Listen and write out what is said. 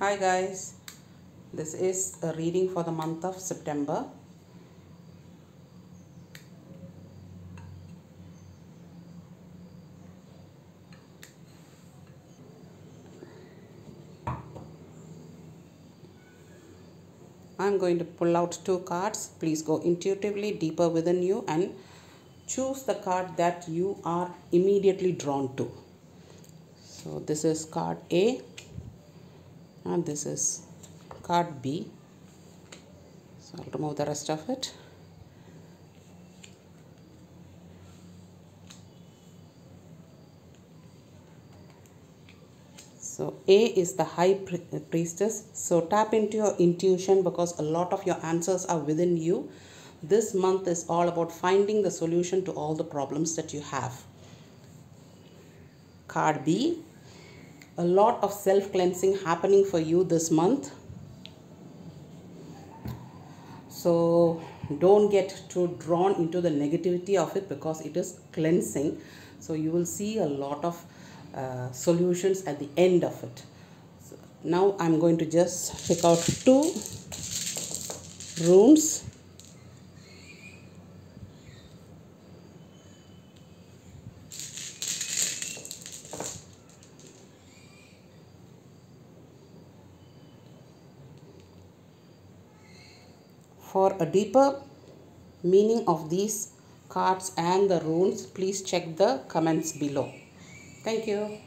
Hi guys, this is a reading for the month of September. I'm going to pull out two cards. Please go intuitively deeper within you and choose the card that you are immediately drawn to. So, this is card A and this is card B. So, I'll remove the rest of it. So A is the high priestess. So tap into your intuition because a lot of your answers are within you. This month is all about finding the solution to all the problems that you have. Card B, a lot of self cleansing happening for you this month. So don't get too drawn into the negativity of it because it is cleansing. So you will see a lot of uh, solutions at the end of it. So now I'm going to just pick out two runes. For a deeper meaning of these cards and the runes, please check the comments below. Thank you.